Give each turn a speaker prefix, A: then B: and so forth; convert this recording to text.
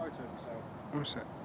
A: photo so.
B: What's that?